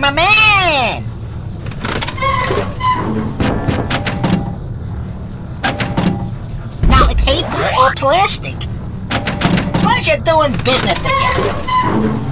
my man! Now it's tape is plastic. Why is you doing business?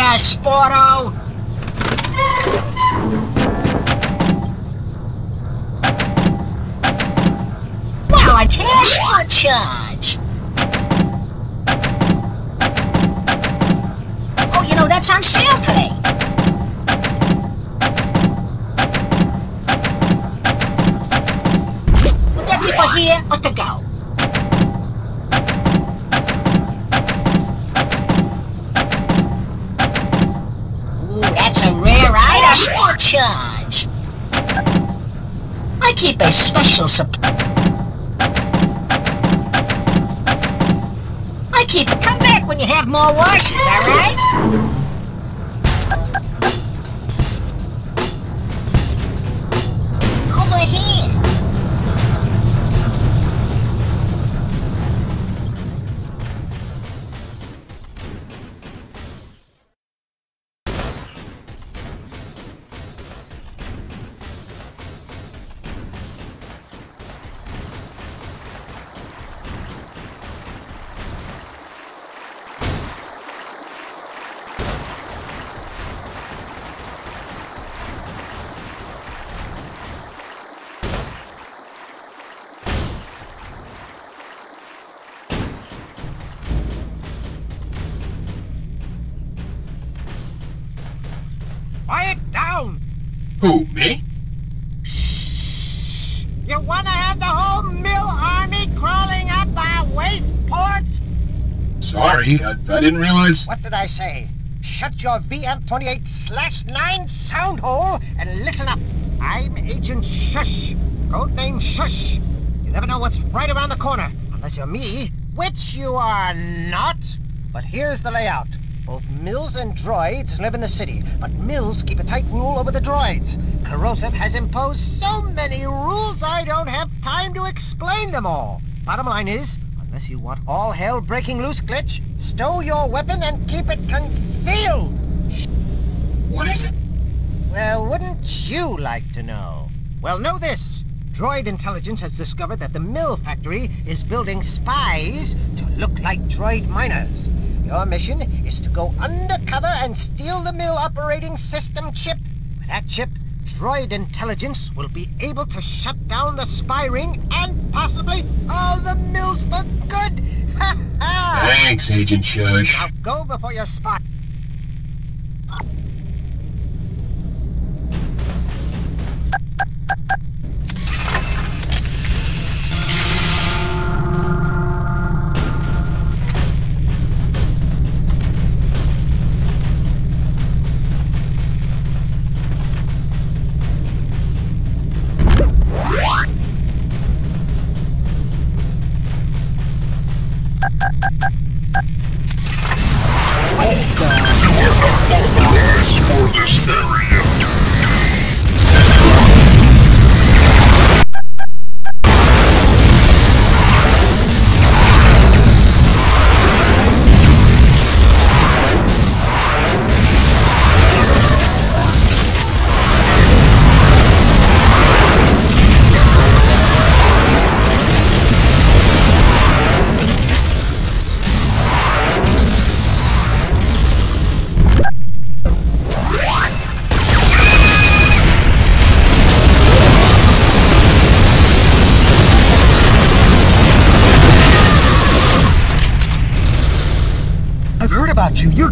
You sporto! Wow, a for charge! Oh, you know, that's on sale today. Would there people here or to go? Ooh, that's a rare I keep a special supply. I keep come back when you have more washes, alright? Over Quiet down! Who, me? You wanna have the whole Mil army crawling up our waste ports? Sorry, I, I didn't realize... What did I say? Shut your VM-28 slash 9 sound hole and listen up. I'm Agent Shush. Codename Shush. You never know what's right around the corner, unless you're me, which you are not. But here's the layout. Both Mils and droids live in the city, but Mils keep a tight rule over the droids. Corrosive has imposed so many rules I don't have time to explain them all. Bottom line is, unless you want all hell breaking loose, Glitch, stow your weapon and keep it concealed. What is it? Well, wouldn't you like to know? Well, know this. Droid intelligence has discovered that the Mil factory is building spies to look like droid miners. Your mission is to go undercover and steal the Mil operating system chip. With that chip, droid intelligence will be able to shut down the spy ring and possibly all the Mils for good. Ha ha! Thanks, Agent Shush. Now go before your spot.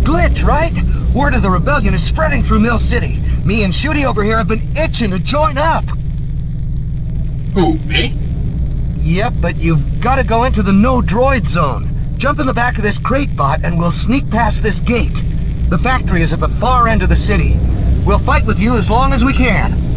Glitch, right? Word of the rebellion is spreading through Mil City. Me and Shooty over here have been itching to join up. Who, me? Yep, but you've got to go into the no droid zone. Jump in the back of this crate bot and we'll sneak past this gate. The factory is at the far end of the city. We'll fight with you as long as we can.